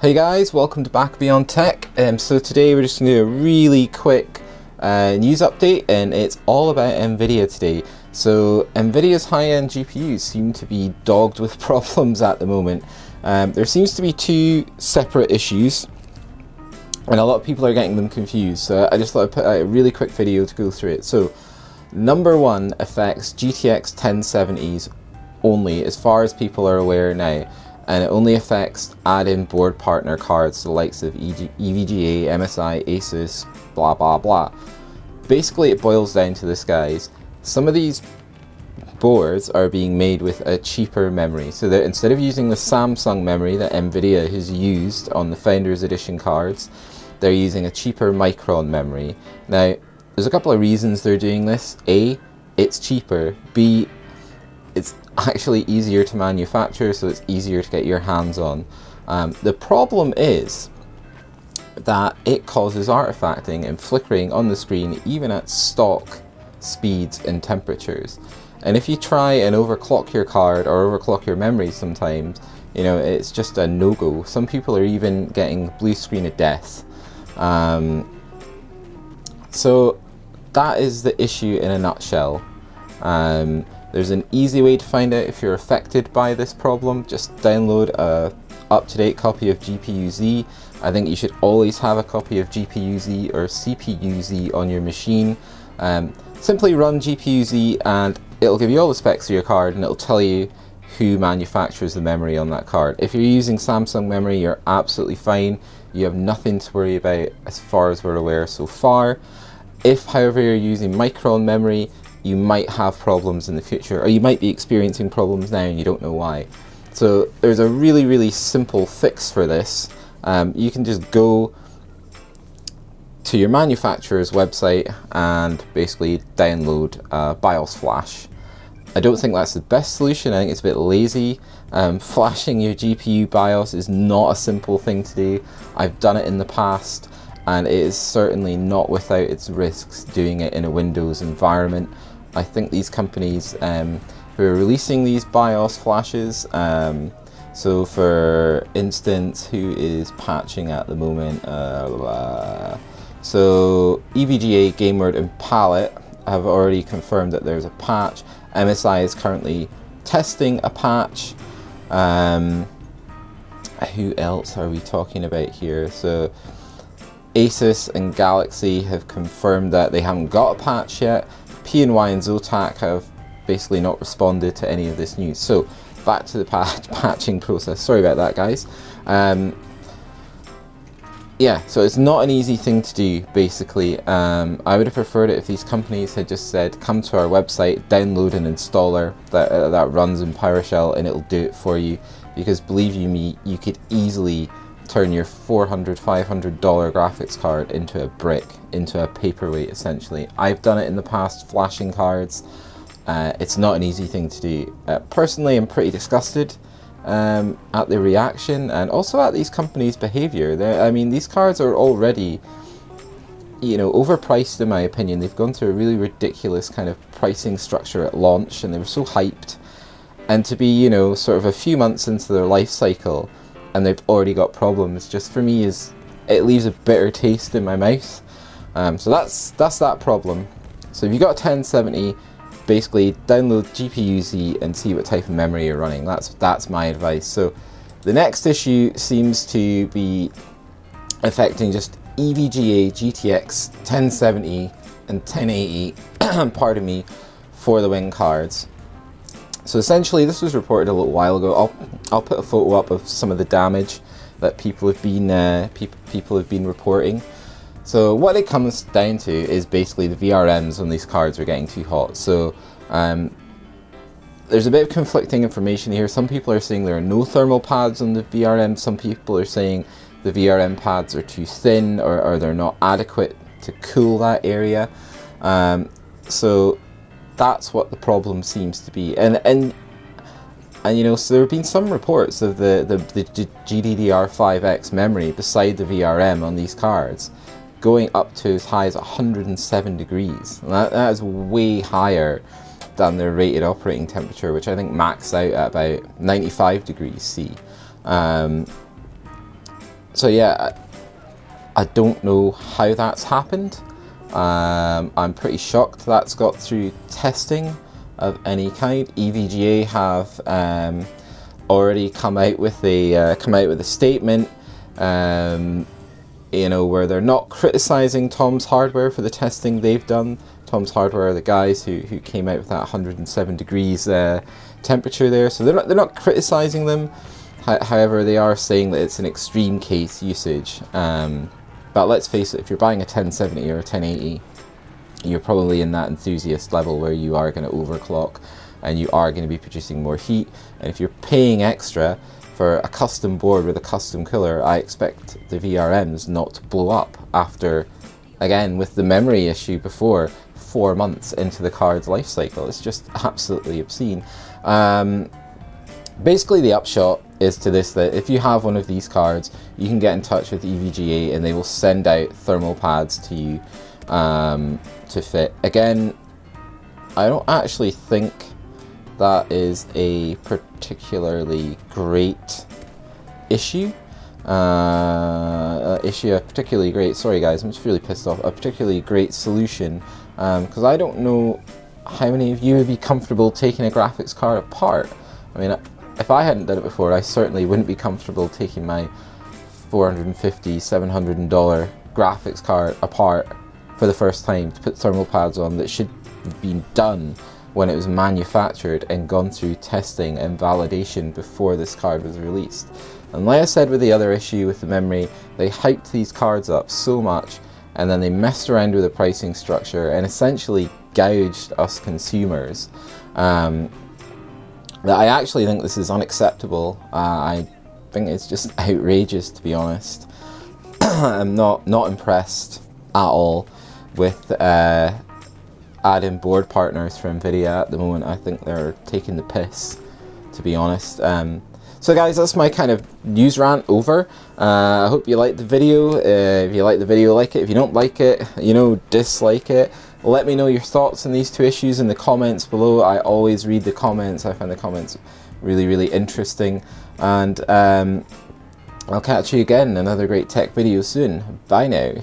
Hey guys, welcome to Back Beyond Tech. Um, so today we're just going to do a really quick uh, news update and it's all about Nvidia today. So Nvidia's high-end GPUs seem to be dogged with problems at the moment. Um, there seems to be two separate issues and a lot of people are getting them confused. So I just thought I'd put out a really quick video to go through it. So number one affects GTX 1070s only as far as people are aware now and it only affects add-in board partner cards, the likes of EVGA, MSI, Asus, blah blah blah. Basically it boils down to this guys, some of these boards are being made with a cheaper memory. So that instead of using the Samsung memory that Nvidia has used on the Founders Edition cards, they're using a cheaper Micron memory. Now, there's a couple of reasons they're doing this. A, it's cheaper. B, it's actually easier to manufacture, so it's easier to get your hands on. Um, the problem is that it causes artifacting and flickering on the screen even at stock speeds and temperatures. And if you try and overclock your card or overclock your memory sometimes, you know, it's just a no-go. Some people are even getting blue screen of death. Um, so that is the issue in a nutshell. Um, there's an easy way to find out if you're affected by this problem. Just download a up-to-date copy of GPU-Z. I think you should always have a copy of GPU-Z or CPU-Z on your machine. Um, simply run GPU-Z and it'll give you all the specs of your card and it'll tell you who manufactures the memory on that card. If you're using Samsung memory, you're absolutely fine. You have nothing to worry about as far as we're aware so far. If, however, you're using Micron memory, you might have problems in the future, or you might be experiencing problems now and you don't know why. So there's a really, really simple fix for this. Um, you can just go to your manufacturer's website and basically download uh, BIOS Flash. I don't think that's the best solution, I think it's a bit lazy. Um, flashing your GPU BIOS is not a simple thing to do. I've done it in the past and it is certainly not without its risks doing it in a Windows environment. I think these companies um, who are releasing these BIOS flashes, um, so for instance, who is patching at the moment? Uh, so EVGA, Gainward and Palit have already confirmed that there's a patch. MSI is currently testing a patch. Um, who else are we talking about here? So Asus and Galaxy have confirmed that they haven't got a patch yet. PNY and Zotac have basically not responded to any of this news. So back to the patch patching process. Sorry about that, guys. Um, yeah, so it's not an easy thing to do, basically. Um, I would have preferred it if these companies had just said, come to our website, download an installer that, uh, that runs in PowerShell and it'll do it for you. Because believe you me, you could easily turn your $400, $500 graphics card into a brick, into a paperweight essentially. I've done it in the past, flashing cards. Uh, it's not an easy thing to do. Uh, personally, I'm pretty disgusted um, at the reaction and also at these companies' behavior. They're, I mean, these cards are already, you know, overpriced in my opinion. They've gone through a really ridiculous kind of pricing structure at launch and they were so hyped. And to be, you know, sort of a few months into their life cycle and they've already got problems. Just for me is it leaves a bitter taste in my mouth. Um, so that's that's that problem. So if you've got a 1070 basically download GPU-Z and see what type of memory you're running. That's that's my advice. So the next issue seems to be affecting just EVGA GTX 1070 and 1080 pardon me for the win cards so essentially, this was reported a little while ago. I'll I'll put a photo up of some of the damage that people have been uh, people people have been reporting. So what it comes down to is basically the VRMs on these cards are getting too hot. So um, there's a bit of conflicting information here. Some people are saying there are no thermal pads on the VRM. Some people are saying the VRM pads are too thin or, or they're not adequate to cool that area. Um, so that's what the problem seems to be. And and and you know, so there have been some reports of the, the, the GDDR5X memory beside the VRM on these cards going up to as high as 107 degrees. That, that is way higher than their rated operating temperature, which I think maxed out at about 95 degrees C. Um, so yeah, I, I don't know how that's happened. Um, I'm pretty shocked that's got through testing of any kind. EVGA have um, already come out with a uh, come out with a statement, um, you know, where they're not criticizing Tom's hardware for the testing they've done. Tom's hardware are the guys who, who came out with that 107 degrees uh, temperature there, so they're not they're not criticizing them. However, they are saying that it's an extreme case usage. Um, but let's face it, if you're buying a 1070 or a 1080, you're probably in that enthusiast level where you are going to overclock and you are going to be producing more heat. And if you're paying extra for a custom board with a custom cooler, I expect the VRMs not to blow up after, again, with the memory issue before, four months into the card's life cycle. It's just absolutely obscene. Um, basically, the upshot is to this that if you have one of these cards, you can get in touch with EVGA and they will send out thermal pads to you um, to fit. Again, I don't actually think that is a particularly great issue. Uh, issue, a particularly great, sorry guys, I'm just really pissed off, a particularly great solution because um, I don't know how many of you would be comfortable taking a graphics card apart. I mean, if I hadn't done it before, I certainly wouldn't be comfortable taking my 450 $700 graphics card apart for the first time to put thermal pads on that should have been done when it was manufactured and gone through testing and validation before this card was released. And like I said with the other issue with the memory, they hyped these cards up so much and then they messed around with the pricing structure and essentially gouged us consumers. Um, that I actually think this is unacceptable. Uh, I think it's just outrageous, to be honest. I'm not not impressed at all with uh, add-in board partners for Nvidia at the moment. I think they're taking the piss, to be honest. Um, so guys, that's my kind of news rant over. Uh, I hope you liked the video. Uh, if you like the video, like it. If you don't like it, you know, dislike it. Let me know your thoughts on these two issues in the comments below. I always read the comments. I find the comments really, really interesting. And um, I'll catch you again in another great tech video soon. Bye now.